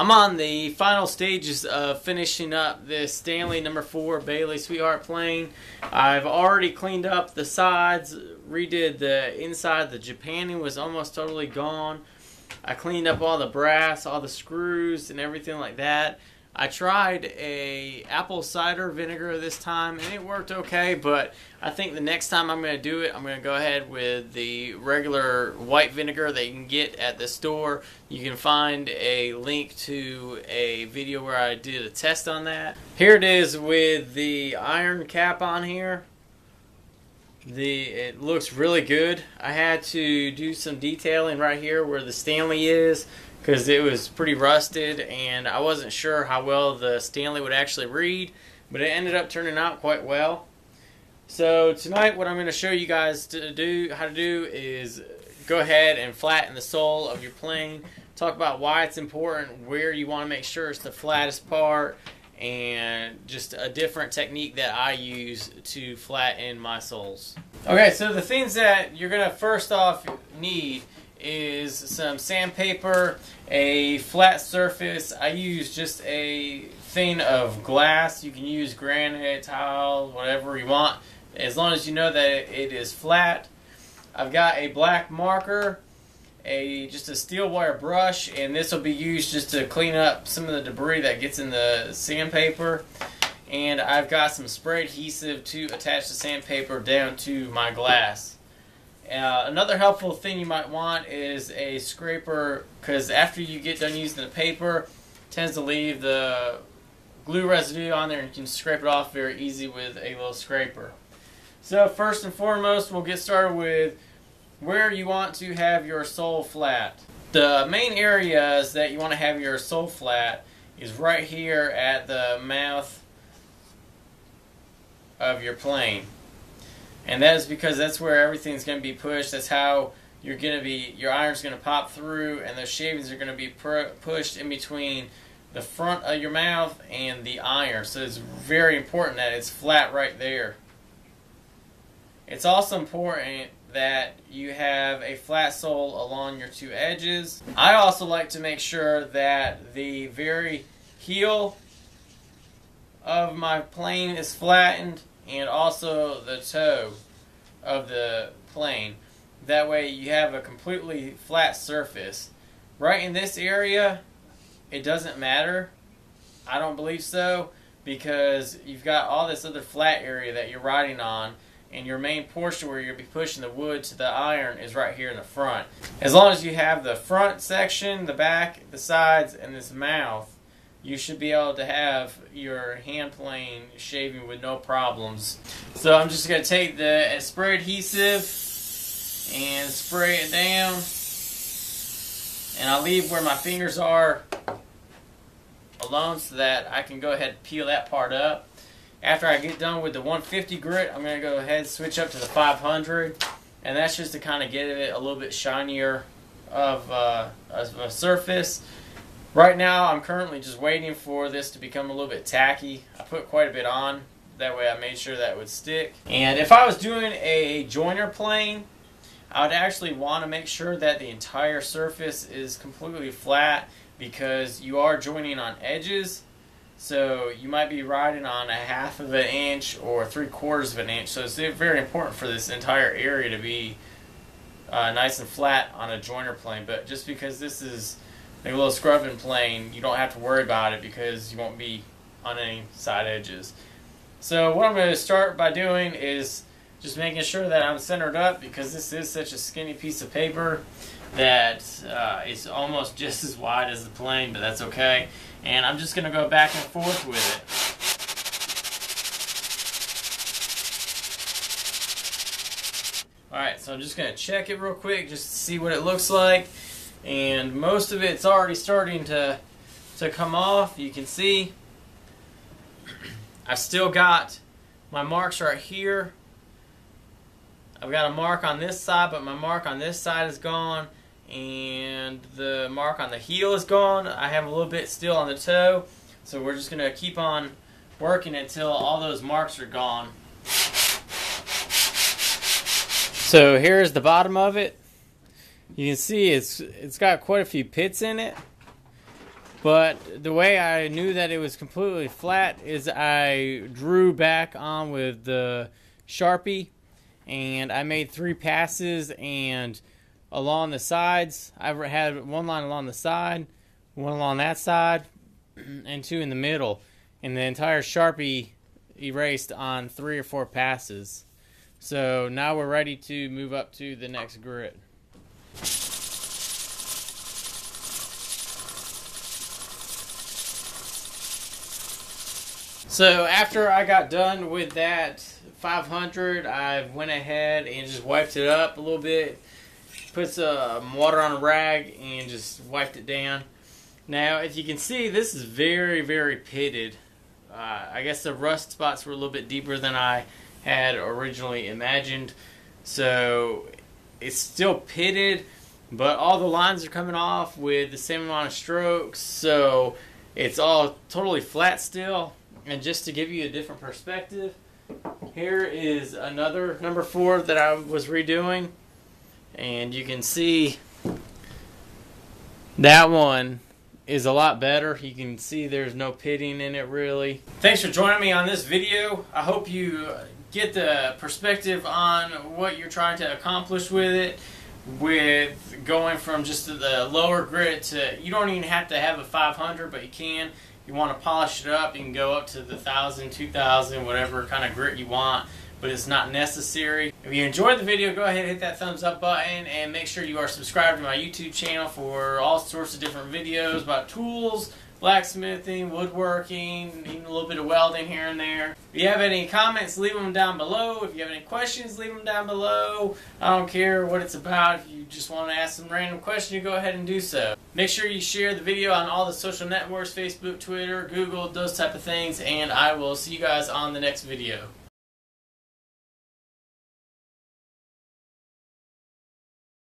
I'm on the final stages of finishing up this Stanley number four Bailey Sweetheart plane. I've already cleaned up the sides, redid the inside. The Japanning was almost totally gone. I cleaned up all the brass, all the screws, and everything like that. I tried a apple cider vinegar this time and it worked okay, but I think the next time I'm going to do it, I'm going to go ahead with the regular white vinegar that you can get at the store. You can find a link to a video where I did a test on that. Here it is with the iron cap on here. The it looks really good. I had to do some detailing right here where the Stanley is because it was pretty rusted and I wasn't sure how well the Stanley would actually read, but it ended up turning out quite well. So tonight what I'm going to show you guys to do how to do is go ahead and flatten the sole of your plane, talk about why it's important, where you want to make sure it's the flattest part, and just a different technique that I use to flatten my soles. Okay, so the things that you're going to first off need is some sandpaper, a flat surface. I use just a thing of glass. You can use granite, tile, whatever you want, as long as you know that it is flat. I've got a black marker, a just a steel wire brush, and this will be used just to clean up some of the debris that gets in the sandpaper. And I've got some spray adhesive to attach the sandpaper down to my glass. Uh, another helpful thing you might want is a scraper because after you get done using the paper, tends to leave the glue residue on there and you can scrape it off very easy with a little scraper. So first and foremost, we'll get started with where you want to have your sole flat. The main areas that you want to have your sole flat is right here at the mouth of your plane and that is because that's where everything's going to be pushed. That's how you're going to be your iron's going to pop through, and those shavings are going to be pushed in between the front of your mouth and the iron. So it's very important that it's flat right there. It's also important that you have a flat sole along your two edges. I also like to make sure that the very heel of my plane is flattened and also the toe of the plane. That way you have a completely flat surface. Right in this area, it doesn't matter. I don't believe so because you've got all this other flat area that you're riding on and your main portion where you'll be pushing the wood to the iron is right here in the front. As long as you have the front section, the back, the sides, and this mouth, you should be able to have your hand plane shaving with no problems. So I'm just going to take the spray adhesive and spray it down. And I'll leave where my fingers are alone so that I can go ahead and peel that part up. After I get done with the 150 grit, I'm going to go ahead and switch up to the 500. And that's just to kind of get it a little bit shinier of, uh, of a surface. Right now, I'm currently just waiting for this to become a little bit tacky. I put quite a bit on. That way I made sure that would stick. And if I was doing a joiner plane, I would actually want to make sure that the entire surface is completely flat because you are joining on edges. So you might be riding on a half of an inch or three quarters of an inch. So it's very important for this entire area to be uh, nice and flat on a joiner plane. But just because this is a little scrubbing plane, you don't have to worry about it because you won't be on any side edges. So what I'm going to start by doing is just making sure that I'm centered up because this is such a skinny piece of paper that uh, it's almost just as wide as the plane, but that's okay. And I'm just going to go back and forth with it. Alright, so I'm just going to check it real quick just to see what it looks like and most of it's already starting to to come off you can see. I've still got my marks right here. I've got a mark on this side but my mark on this side is gone and the mark on the heel is gone. I have a little bit still on the toe so we're just gonna keep on working until all those marks are gone. So here's the bottom of it you can see it's it's got quite a few pits in it But the way I knew that it was completely flat is I drew back on with the Sharpie and I made three passes and along the sides I had one line along the side, one along that side, and two in the middle. And the entire Sharpie erased on three or four passes. So now we're ready to move up to the next grit. So after I got done with that 500, I went ahead and just wiped it up a little bit, put some water on a rag, and just wiped it down. Now, as you can see, this is very, very pitted. Uh, I guess the rust spots were a little bit deeper than I had originally imagined. So it's still pitted, but all the lines are coming off with the same amount of strokes. So it's all totally flat still. And just to give you a different perspective, here is another number four that I was redoing. And you can see that one is a lot better. You can see there's no pitting in it really. Thanks for joining me on this video. I hope you get the perspective on what you're trying to accomplish with it with going from just the lower grit to you don't even have to have a 500 but you can. You want to polish it up, you can go up to the 1,000, 2,000, whatever kind of grit you want, but it's not necessary. If you enjoyed the video, go ahead and hit that thumbs up button and make sure you are subscribed to my YouTube channel for all sorts of different videos about tools, blacksmithing, woodworking, even a little bit of welding here and there. If you have any comments, leave them down below. If you have any questions, leave them down below. I don't care what it's about. If you just want to ask some random question, you go ahead and do so. Make sure you share the video on all the social networks, Facebook, Twitter, Google, those type of things, and I will see you guys on the next video.